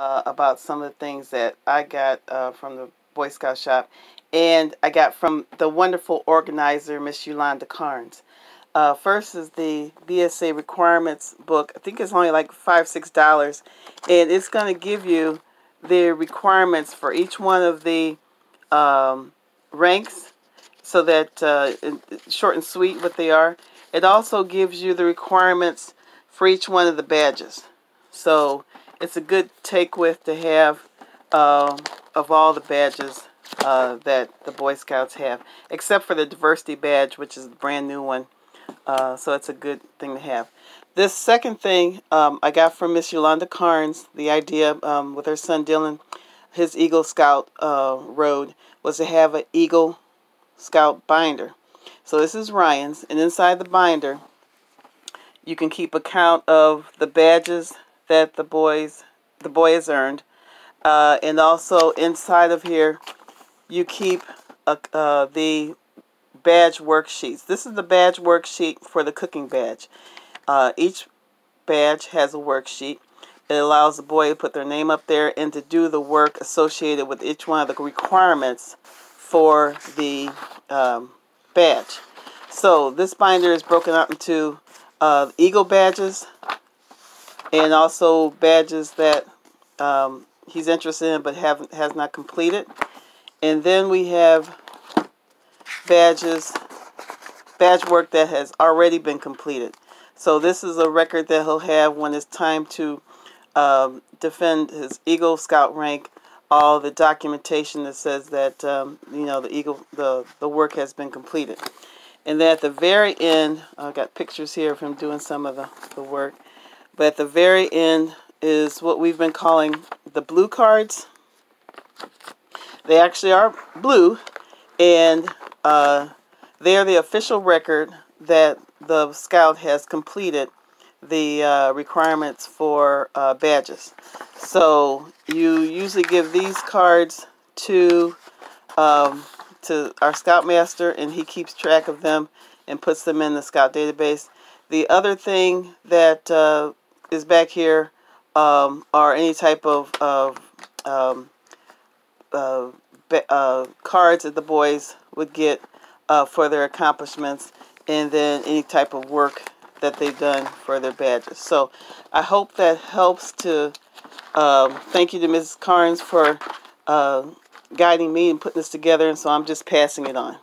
uh, about some of the things that I got uh, from the Boy Scout shop, and I got from the wonderful organizer, Miss Yolanda Carnes. Uh, first is the BSA requirements book. I think it's only like five, six dollars, and it's going to give you the requirements for each one of the um, ranks, so that uh, short and sweet what they are. It also gives you the requirements for each one of the badges. So it's a good take with to have uh, of all the badges uh, that the Boy Scouts have, except for the diversity badge, which is a brand new one. Uh, so it's a good thing to have. This second thing um, I got from Miss Yolanda Carnes, the idea um, with her son Dylan, his Eagle Scout uh, road, was to have an Eagle Scout binder. So this is Ryan's, and inside the binder, you can keep account of the badges that the boys the boy has earned. Uh, and also inside of here, you keep uh, uh, the badge worksheets. This is the badge worksheet for the cooking badge. Uh, each badge has a worksheet. It allows the boy to put their name up there and to do the work associated with each one of the requirements for the um, badge. So this binder is broken up into uh, Eagle badges, and also badges that um, he's interested in but have has not completed. And then we have badges, badge work that has already been completed. So this is a record that he'll have when it's time to um, defend his Eagle Scout rank. All the documentation that says that um, you know the Eagle the the work has been completed. And then at the very end, I've got pictures here of him doing some of the, the work. But at the very end is what we've been calling the blue cards. They actually are blue, and uh, they are the official record that the scout has completed the uh, requirements for uh, badges. So you usually give these cards to um, to our Scoutmaster, and he keeps track of them and puts them in the Scout database. The other thing that uh, is back here um, are any type of, of um, uh, uh, cards that the boys would get uh, for their accomplishments and then any type of work that they've done for their badges. So I hope that helps to um, thank you to Mrs. Carnes for uh, guiding me and putting this together and so I'm just passing it on.